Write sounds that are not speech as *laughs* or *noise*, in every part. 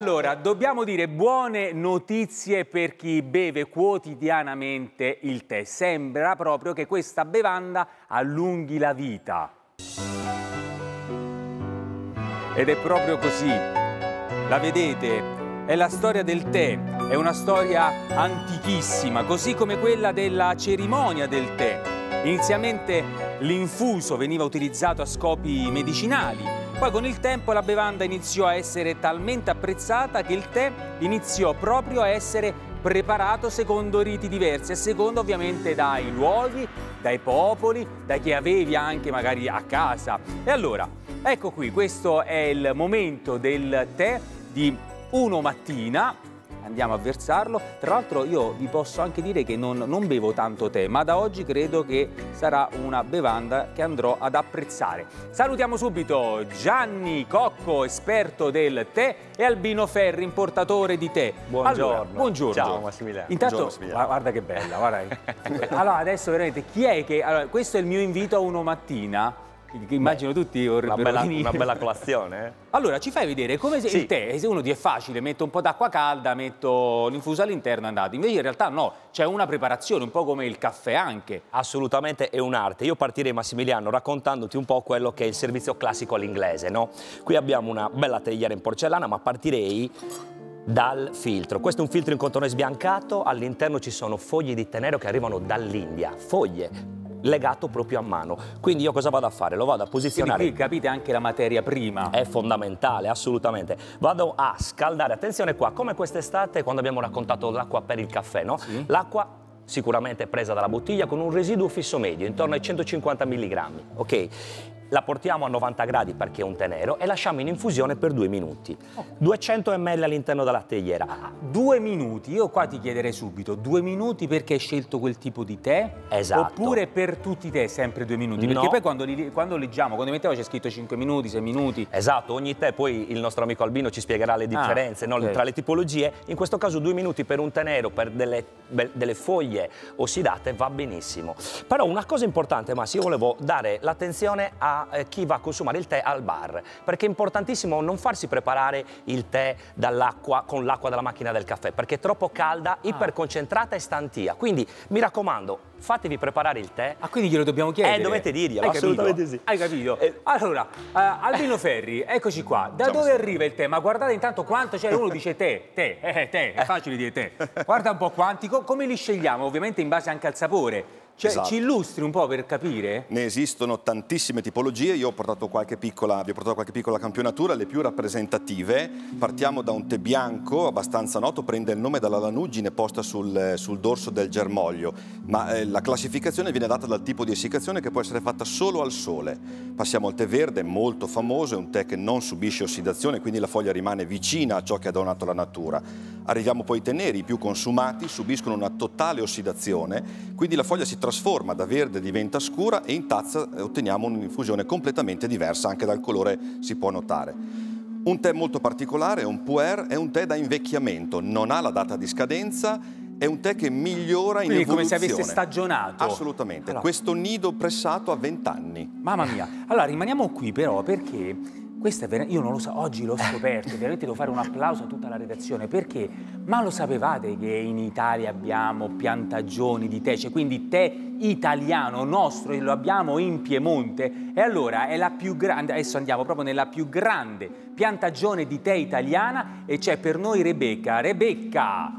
Allora, dobbiamo dire buone notizie per chi beve quotidianamente il tè. Sembra proprio che questa bevanda allunghi la vita. Ed è proprio così. La vedete? È la storia del tè, è una storia antichissima, così come quella della cerimonia del tè. Inizialmente l'infuso veniva utilizzato a scopi medicinali, poi con il tempo la bevanda iniziò a essere talmente apprezzata che il tè iniziò proprio a essere preparato secondo riti diversi, a seconda ovviamente dai luoghi, dai popoli, da chi avevi anche magari a casa. E allora, ecco qui, questo è il momento del tè di uno mattina, andiamo a versarlo. Tra l'altro io vi posso anche dire che non, non, bevo tanto tè, ma da oggi credo che sarà una bevanda che andrò ad apprezzare. Salutiamo subito Gianni Cocco, esperto del tè, e Albino Ferri, importatore di tè. Buongiorno. Allora, buongiorno. Ciao Massimiliano. Intanto, buongiorno, Massimiliano. guarda che bella, guarda. *laughs* allora adesso veramente chi è che... Allora, questo è il mio invito a uno mattina Immagino tutti vorrebbero una bella, una bella colazione. Eh? *laughs* Allora, ci fai vedere come se sì. il tè, se uno ti è facile, metto un po' d'acqua calda, metto l'infuso all'interno e andato. Invece in realtà no, c'è una preparazione, un po' come il caffè anche. Assolutamente è un'arte. Io partirei, Massimiliano, raccontandoti un po' quello che è il servizio classico all'inglese, no? Qui abbiamo una bella teiera in porcellana, ma partirei dal filtro. Questo è un filtro in cotone sbiancato, all'interno ci sono foglie di tenero che arrivano dall'India, foglie legato proprio a mano. Quindi io cosa vado a fare? Lo vado a posizionare. Quindi qui capite anche la materia prima. È fondamentale, assolutamente. Vado a scaldare, attenzione qua, come quest'estate quando abbiamo raccontato l'acqua per il caffè, no? Sì. L'acqua sicuramente presa dalla bottiglia con un residuo fisso medio, intorno ai 150 mg, ok? La portiamo a 90 gradi perché è un tè nero e lasciamo in infusione per due minuti. Oh. 200 ml all'interno della teiera. Ah, due minuti? Io qua ti chiederei subito, due minuti perché hai scelto quel tipo di tè? Esatto. Oppure per tutti i tè sempre due minuti? Perché no. poi quando, li, quando leggiamo, quando mettevo c'è scritto 5 minuti, 6 minuti. Esatto, ogni tè poi il nostro amico Albino ci spiegherà le ah, differenze ah, no? okay. tra le tipologie. In questo caso due minuti per un tè nero, per delle, delle foglie ossidate va benissimo. Però una cosa importante, Massi, io volevo dare l'attenzione a eh, chi va a consumare il tè al bar, perché è importantissimo non farsi preparare il tè dall'acqua con l'acqua della macchina del caffè, perché è troppo calda, ah. iperconcentrata e stantia. Quindi mi raccomando, fatevi preparare il tè. Ah, quindi glielo dobbiamo chiedere? Eh, dovete dirglielo, assolutamente sì. Hai capito? Eh. Allora, uh, Albino Ferri, eccoci qua. Da dove arriva il tè? Ma guardate intanto quanto c'è, uno dice tè, tè, eh, tè, è facile dire tè. Guarda un po' quanti, come li scegliamo? Ovviamente in base anche al sapore. Cioè, esatto. ci illustri un po' per capire? Ne esistono tantissime tipologie, io ho portato qualche piccola, vi ho portato qualche piccola campionatura, le più rappresentative. Partiamo da un tè bianco, abbastanza noto, prende il nome dalla lanugine posta sul, sul dorso del germoglio, ma eh, la classificazione viene data dal tipo di essiccazione che può essere fatta solo al sole. Passiamo al tè verde, molto famoso, è un tè che non subisce ossidazione, quindi la foglia rimane vicina a ciò che ha donato la natura. Arriviamo poi ai tè neri, i più consumati, subiscono una totale ossidazione, quindi la foglia si trasforma trasforma da verde diventa scura e in tazza eh, otteniamo un'infusione completamente diversa, anche dal colore si può notare. Un tè molto particolare, un puer, è un tè da invecchiamento, non ha la data di scadenza, è un tè che migliora in Quindi evoluzione. come se avesse stagionato. Assolutamente. Allora. Questo nido pressato a 20 anni. Mamma mia. Allora rimaniamo qui però perché questo è veramente, io non lo so, oggi l'ho scoperto, veramente devo fare un applauso a tutta la redazione, perché? Ma lo sapevate che in Italia abbiamo piantagioni di tè, cioè quindi tè italiano nostro e lo abbiamo in Piemonte? E allora è la più grande, adesso andiamo proprio nella più grande piantagione di tè italiana e c'è per noi Rebecca. Rebecca!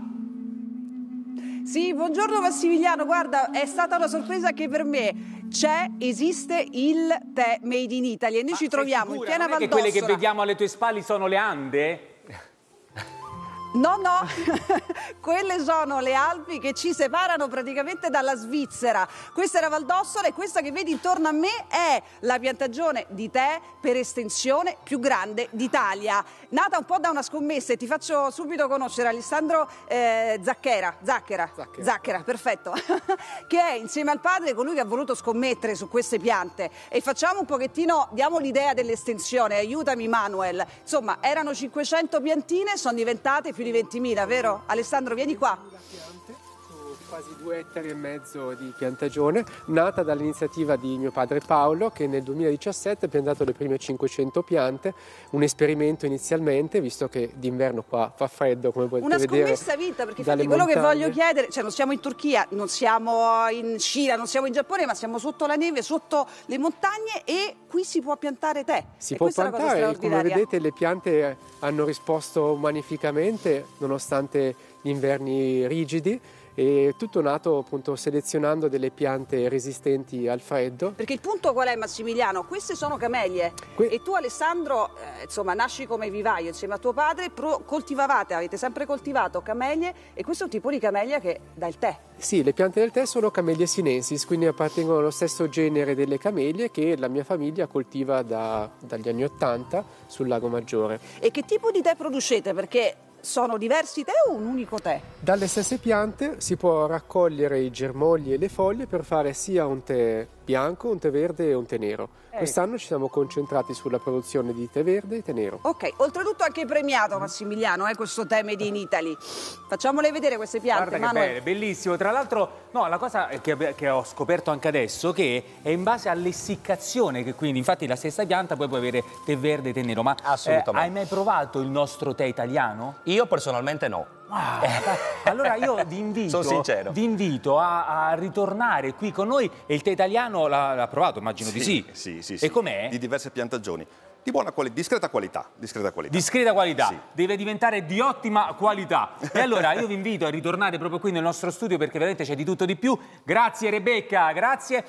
Sì, buongiorno Massimiliano, guarda, è stata una sorpresa anche per me c'è, esiste il tè made in Italy e noi Ma ci troviamo in piena Valdossola. che quelle che vediamo alle tue spalle sono le Ande? No, no, *laughs* quelle sono le Alpi che ci separano praticamente dalla Svizzera. Questa era Valdossola e questa che vedi intorno a me è la piantagione di tè per estensione più grande d'Italia. Nata un po' da una scommessa e ti faccio subito conoscere Alessandro eh, Zacchera, Zacchera, Zacchera, Zacchera perfetto, *laughs* che è insieme al padre colui che ha voluto scommettere su queste piante. E facciamo un pochettino, diamo l'idea dell'estensione, aiutami Manuel. Insomma, erano 500 piantine, sono diventate più di 20.000, vero? Alessandro, vieni qua. Quasi due ettari e mezzo di piantagione, nata dall'iniziativa di mio padre Paolo che nel 2017 ha piantato le prime 500 piante, un esperimento inizialmente, visto che d'inverno qua fa freddo come potete Una vedere. Una scommessa vinta, perché infatti quello montagne. che voglio chiedere, cioè non siamo in Turchia, non siamo in Cina, non siamo in Giappone, ma siamo sotto la neve, sotto le montagne e qui si può piantare tè. Si e può piantare, come vedete le piante hanno risposto magnificamente nonostante gli inverni rigidi e tutto nato appunto selezionando delle piante resistenti al freddo. Perché il punto qual è Massimiliano? Queste sono camelie que e tu Alessandro eh, insomma nasci come vivaio insieme a tuo padre, coltivavate, avete sempre coltivato camelie e questo è un tipo di camelia che dà il tè. Sì, le piante del tè sono camelie sinensis, quindi appartengono allo stesso genere delle camelie che la mia famiglia coltiva da, dagli anni Ottanta sul Lago Maggiore. E che tipo di tè producete? Perché sono diversi tè o un unico tè? Dalle stesse piante si può raccogliere i germogli e le foglie per fare sia un tè bianco, un tè verde e un tè nero. Eh. Quest'anno ci siamo concentrati sulla produzione di tè verde e tè nero. Ok, oltretutto anche premiato Massimiliano, eh, questo tè made in Italy. Facciamole vedere queste piante, Guarda Manuel. che bello, bellissimo. Tra l'altro, no, la cosa che, che, ho scoperto anche adesso che è in base all'essiccazione, che quindi infatti la stessa pianta poi può avere tè verde e tè nero. Ma eh, hai mai provato il nostro tè italiano? Io personalmente no. Ah, allora io vi invito, vi invito a, a, ritornare qui con noi e il tè italiano l'ha provato, immagino sì, di sì. Sì, sì, E sì. com'è? Di diverse piantagioni. Di buona qualità, discreta qualità. Discreta qualità. Discreta qualità. Sì. Deve diventare di ottima qualità. E allora io vi invito a ritornare proprio qui nel nostro studio perché veramente c'è di tutto di più. Grazie Rebecca, grazie.